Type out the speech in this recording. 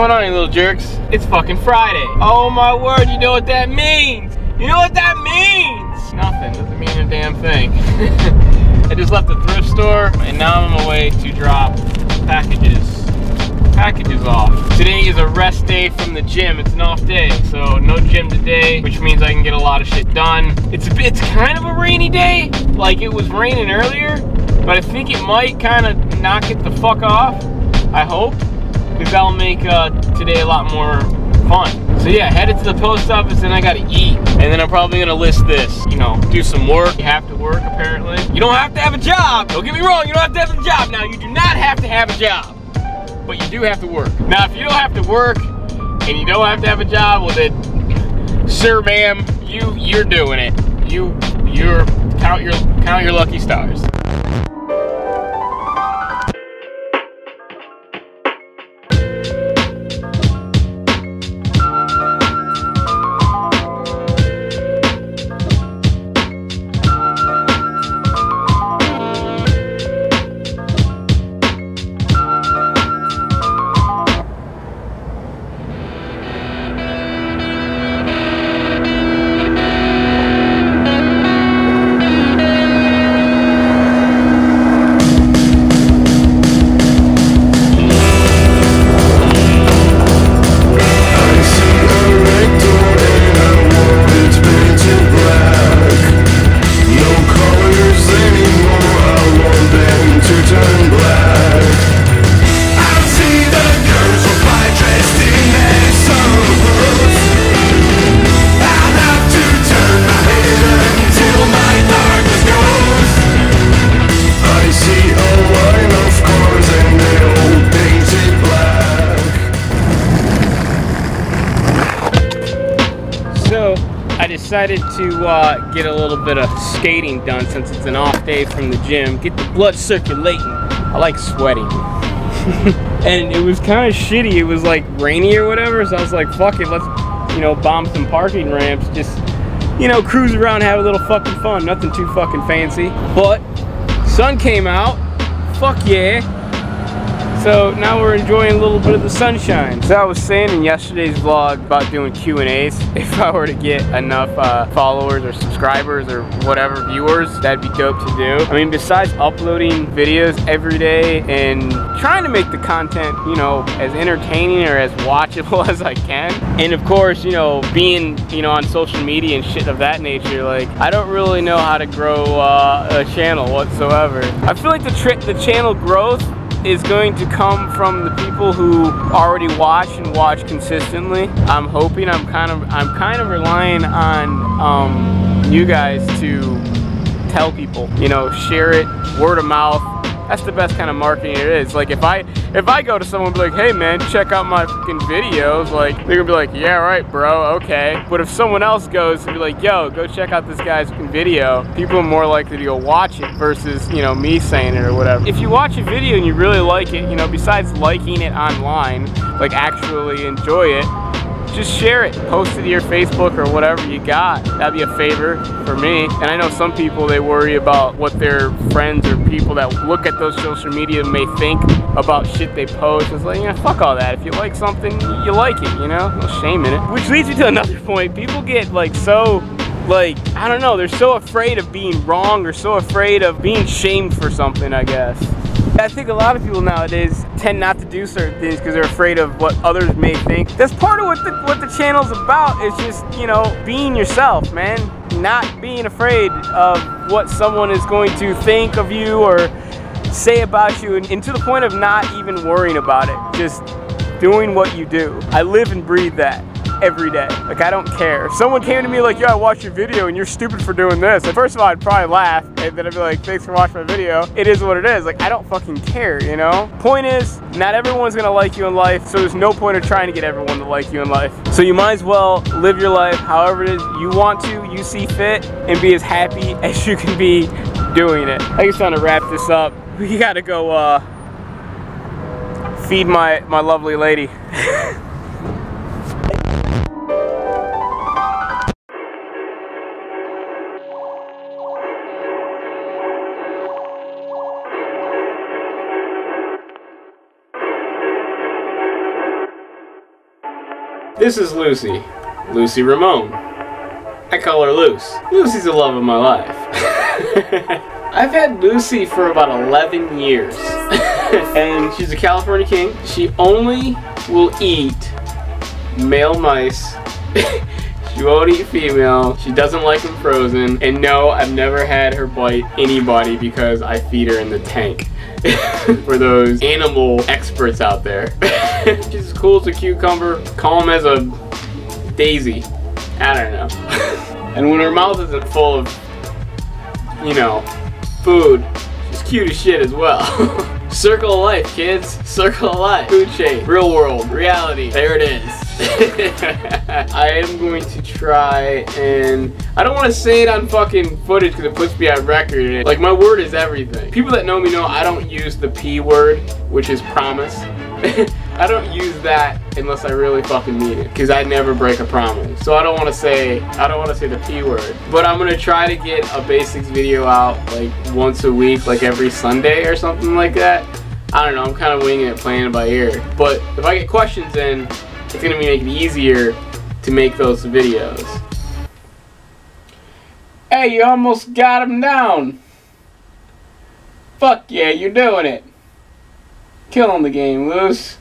going on, you little jerks? It's fucking Friday. Oh my word, you know what that means? You know what that means? Nothing, doesn't mean a damn thing. I just left the thrift store and now I'm on my way to drop packages packages off. Today is a rest day from the gym. It's an off day, so no gym today, which means I can get a lot of shit done. It's a, it's kind of a rainy day. Like it was raining earlier, but I think it might kind of knock it the fuck off. I hope, because that'll make uh, today a lot more fun. So yeah, headed to the post office and I gotta eat. And then I'm probably gonna list this, you know, do some work. You have to work apparently. You don't have to have a job. Don't get me wrong, you don't have to have a job. Now, you do not have to have a job but you do have to work. Now, if you don't have to work and you don't have to have a job, well then, sir, ma'am, you you're doing it. You you're count your count your lucky stars. Decided to uh, get a little bit of skating done since it's an off day from the gym. Get the blood circulating. I like sweating. and it was kind of shitty. It was like rainy or whatever, so I was like, fuck it, let's, you know, bomb some parking ramps. Just, you know, cruise around, have a little fucking fun. Nothing too fucking fancy. But sun came out. Fuck yeah. So now we're enjoying a little bit of the sunshine. So I was saying in yesterday's vlog about doing Q&As, if I were to get enough uh, followers or subscribers or whatever viewers, that'd be dope to do. I mean, besides uploading videos every day and trying to make the content, you know, as entertaining or as watchable as I can. And of course, you know, being, you know, on social media and shit of that nature, like, I don't really know how to grow uh, a channel whatsoever. I feel like the, trick the channel growth is going to come from the people who already watch and watch consistently. I'm hoping I'm kind of I'm kind of relying on um, you guys to tell people, you know, share it, word of mouth, that's the best kind of marketing it is. Like if I if I go to someone be like, hey man, check out my fucking videos, like they're gonna be like, yeah right bro, okay. But if someone else goes and be like, yo, go check out this guy's video, people are more likely to go watch it versus, you know, me saying it or whatever. If you watch a video and you really like it, you know, besides liking it online, like actually enjoy it, just share it. Post it to your Facebook or whatever you got. That'd be a favor for me. And I know some people, they worry about what their friends or people that look at those social media may think about shit they post. It's like, yeah, fuck all that. If you like something, you like it, you know? No shame in it. Which leads me to another point. People get like so like I don't know they're so afraid of being wrong or so afraid of being shamed for something I guess I think a lot of people nowadays tend not to do certain things because they're afraid of what others may think. That's part of what the, what the channel's about is just, you know, being yourself, man. Not being afraid of what someone is going to think of you or say about you and, and to the point of not even worrying about it. Just doing what you do. I live and breathe that every day. Like, I don't care. If someone came to me like, yo, I watched your video and you're stupid for doing this, first of all, I'd probably laugh, and then I'd be like, thanks for watching my video. It is what it is. Like, I don't fucking care, you know? Point is, not everyone's gonna like you in life, so there's no point of trying to get everyone to like you in life. So you might as well live your life however it is you want to, you see fit, and be as happy as you can be doing it. I just want to wrap this up. We gotta go, uh, feed my, my lovely lady. This is Lucy. Lucy Ramone. I call her Luce. Lucy's the love of my life. I've had Lucy for about 11 years. and she's a California king. She only will eat male mice. she won't eat female. She doesn't like them frozen. And no, I've never had her bite anybody because I feed her in the tank. For those animal experts out there. she's as cool as a cucumber, calm as a daisy. I don't know. and when her mouth isn't full of, you know, food, she's cute as shit as well. Circle of life, kids. Circle of life. Food chain. Real world. Reality. There it is. I am going to try and I don't want to say it on fucking footage because it puts me on record. Like my word is everything. People that know me know I don't use the P word, which is promise. I don't use that unless I really fucking mean it because I never break a promise. So I don't want to say I don't want to say the p word. But I'm gonna try to get a basics video out like once a week, like every Sunday or something like that. I don't know. I'm kind of winging it, playing it by ear. But if I get questions in, it's gonna make it easier to make those videos. Hey, you almost got him down. Fuck yeah, you're doing it. Killing the game, Luce.